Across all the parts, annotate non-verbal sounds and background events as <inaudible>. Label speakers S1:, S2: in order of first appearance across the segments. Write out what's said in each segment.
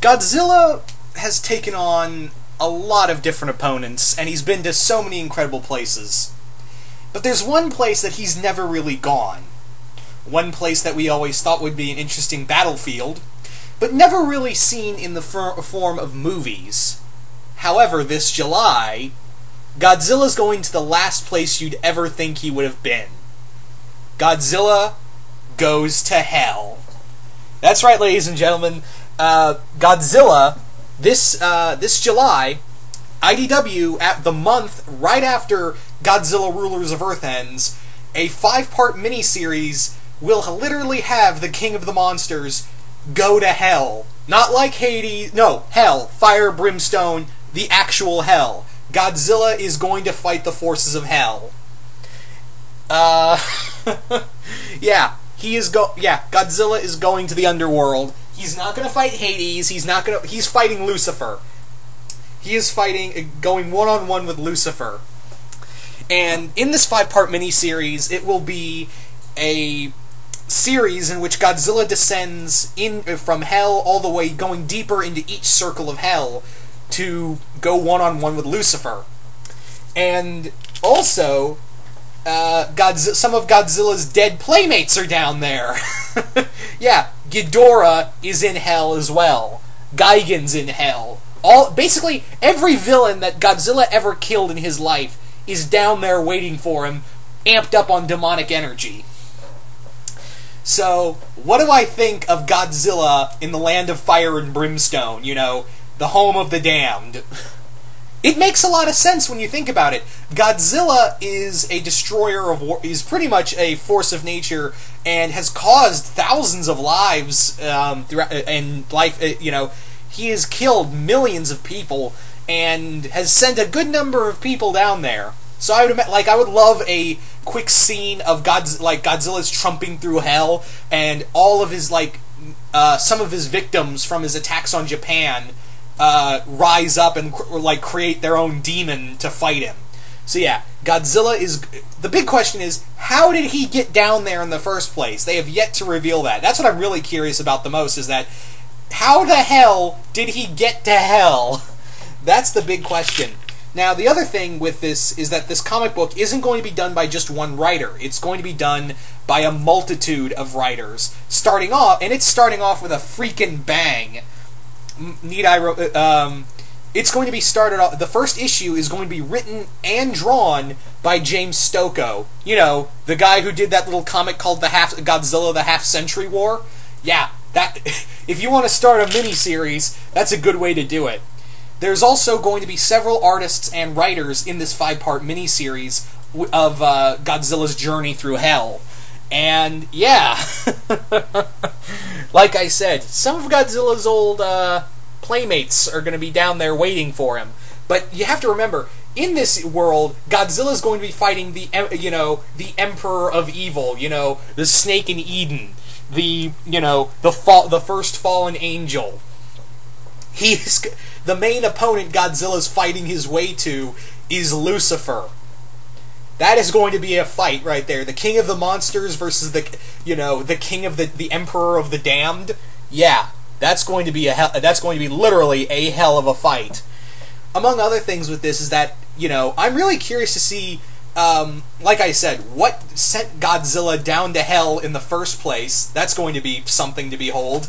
S1: Godzilla has taken on a lot of different opponents, and he's been to so many incredible places. But there's one place that he's never really gone. One place that we always thought would be an interesting battlefield, but never really seen in the form of movies. However, this July, Godzilla's going to the last place you'd ever think he would have been. Godzilla goes to hell. That's right, ladies and gentlemen. Uh, Godzilla this uh, this July, IDW at the month right after Godzilla Rulers of Earth ends, a five-part miniseries will literally have the King of the Monsters go to hell. Not like Hades, no, hell, fire, brimstone, the actual hell. Godzilla is going to fight the forces of hell. Uh, <laughs> yeah, he is go. Yeah, Godzilla is going to the underworld. He's not going to fight Hades. He's not going to. He's fighting Lucifer. He is fighting, going one on one with Lucifer. And in this five part miniseries, it will be a series in which Godzilla descends in from hell all the way, going deeper into each circle of hell to go one on one with Lucifer. And also, uh, some of Godzilla's dead playmates are down there. <laughs> yeah, Ghidorah is in hell as well. Gigan's in hell. All basically every villain that Godzilla ever killed in his life is down there waiting for him, amped up on demonic energy. So, what do I think of Godzilla in the land of fire and brimstone? You know, the home of the damned. <laughs> It makes a lot of sense when you think about it. Godzilla is a destroyer of war, is pretty much a force of nature and has caused thousands of lives um, throughout and life. uh, You know, he has killed millions of people and has sent a good number of people down there. So I would like I would love a quick scene of God's like Godzilla's trumping through hell and all of his like uh, some of his victims from his attacks on Japan uh, rise up and like create their own demon to fight him. So yeah, Godzilla is the big question is how did he get down there in the first place? They have yet to reveal that. That's what I'm really curious about the most is that how the hell did he get to hell? <laughs> That's the big question. Now, the other thing with this is that this comic book isn't going to be done by just one writer. It's going to be done by a multitude of writers. Starting off, and it's starting off with a freaking bang. Need I? uh, Um, it's going to be started off. The first issue is going to be written and drawn by James Stokoe. You know, the guy who did that little comic called the Half Godzilla: The Half Century War. Yeah, that. <laughs> If you want to start a mini series, that's a good way to do it. There's also going to be several artists and writers in this five-part miniseries w- of uh, Godzilla's journey through hell. And yeah, <laughs> like I said, some of Godzilla's old uh, playmates are going to be down there waiting for him. But you have to remember, in this world, Godzilla's going to be fighting the you know the Emperor of Evil, you know the Snake in Eden, the you know the fall the first fallen angel. He's the main opponent Godzilla's fighting his way to is Lucifer. That is going to be a fight right there. The king of the monsters versus the you know the king of the the emperor of the damned. Yeah, that's going to be a hell, that's going to be literally a hell of a fight. Among other things with this is that you know I'm really curious to see. Um, like I said, what sent Godzilla down to hell in the first place? That's going to be something to behold.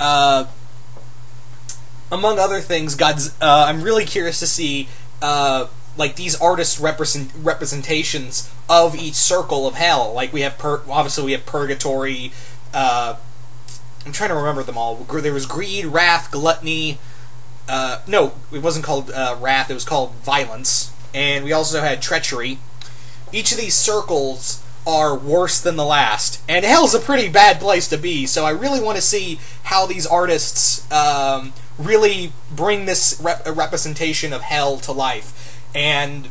S1: Uh, among other things, God's. Uh, I'm really curious to see uh, like these artists represent representations of each circle of hell. Like we have, pur- obviously we have purgatory. Uh, I'm trying to remember them all. There was greed, wrath, gluttony. Uh, no, it wasn't called uh, wrath. It was called violence. And we also had treachery. Each of these circles are worse than the last, and hell's a pretty bad place to be. So I really want to see how these artists um, really bring this rep- representation of hell to life. And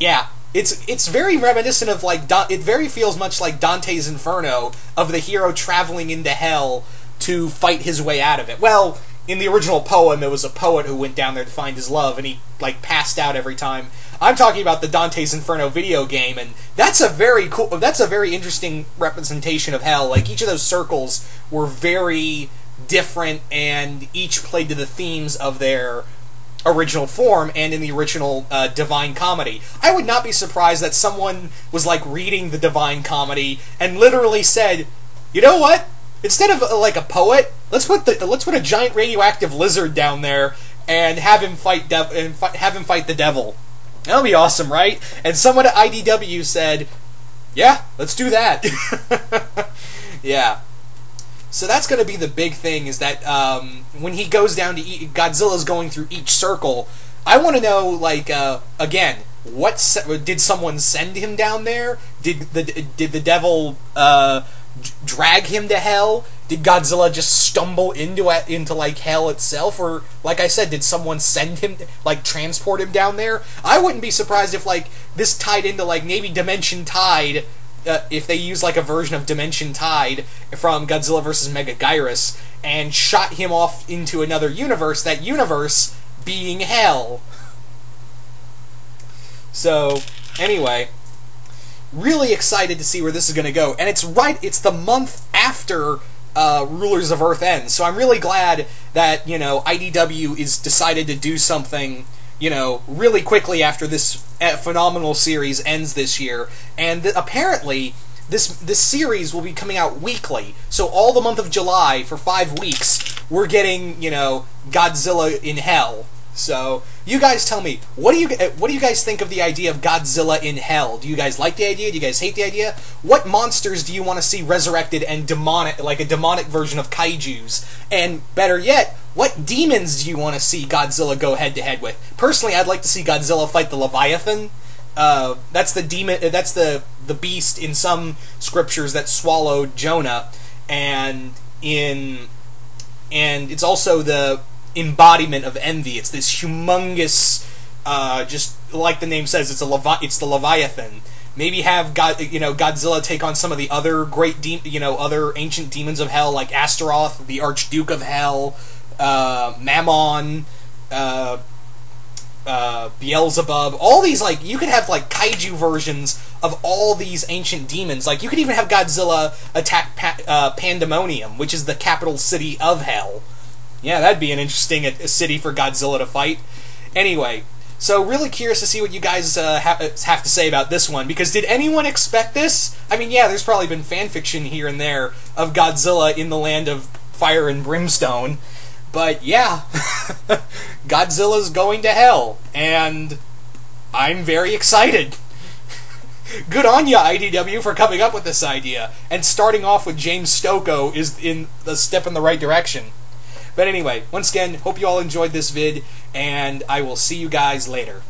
S1: yeah, it's it's very reminiscent of like da- it very feels much like Dante's Inferno of the hero traveling into hell to fight his way out of it. Well, in the original poem, it was a poet who went down there to find his love, and he like passed out every time. I'm talking about the Dante's Inferno video game, and that's a very cool. That's a very interesting representation of hell. Like each of those circles were very different and each played to the themes of their original form and in the original uh, Divine Comedy. I would not be surprised that someone was like reading the Divine Comedy and literally said, "You know what? Instead of uh, like a poet, let's put the let's put a giant radioactive lizard down there and have him fight dev- and fi- have him fight the devil." That'll be awesome, right? And someone at IDW said, "Yeah, let's do that." <laughs> yeah. So that's going to be the big thing is that um, when he goes down to e- Godzilla's going through each circle. I want to know, like, uh, again, what se- did someone send him down there? Did the did the devil uh, d- drag him to hell? Did Godzilla just stumble into it into like hell itself, or like I said, did someone send him like transport him down there? I wouldn't be surprised if like this tied into like maybe Dimension Tide uh, if they use like a version of Dimension Tide from Godzilla vs. Megaguirus and shot him off into another universe, that universe being Hell. So, anyway, really excited to see where this is going to go. And it's right, it's the month after uh, Rulers of Earth ends. So I'm really glad that, you know, IDW is decided to do something you know, really quickly after this uh, phenomenal series ends this year. And th- apparently, this this series will be coming out weekly. So all the month of July for five weeks, we're getting you know Godzilla in Hell. So you guys tell me what do you uh, what do you guys think of the idea of Godzilla in Hell? Do you guys like the idea? Do you guys hate the idea? What monsters do you want to see resurrected and demonic like a demonic version of kaiju's? And better yet, what demons do you want to see Godzilla go head to head with? Personally, I'd like to see Godzilla fight the Leviathan. Uh, that's the demon. uh, That's the the beast in some scriptures that swallowed Jonah, and in and it's also the embodiment of envy. It's this humongous, uh, just like the name says, it's a Levi- it's the Leviathan. Maybe have God, you know, Godzilla take on some of the other great, de- you know, other ancient demons of hell, like Astaroth, the Archduke of Hell, uh, Mammon, uh, uh, Beelzebub, all these like you could have like kaiju versions of all these ancient demons. Like you could even have Godzilla attack pa- uh, Pandemonium, which is the capital city of Hell. Yeah, that'd be an interesting uh, city for Godzilla to fight. Anyway, so really curious to see what you guys uh, ha- have to say about this one because did anyone expect this? I mean, yeah, there's probably been fan fiction here and there of Godzilla in the land of fire and brimstone. But yeah, <laughs> Godzilla's going to hell, and I'm very excited. <laughs> Good on you, IDW, for coming up with this idea. And starting off with James Stokoe is in the step in the right direction. But anyway, once again, hope you all enjoyed this vid, and I will see you guys later.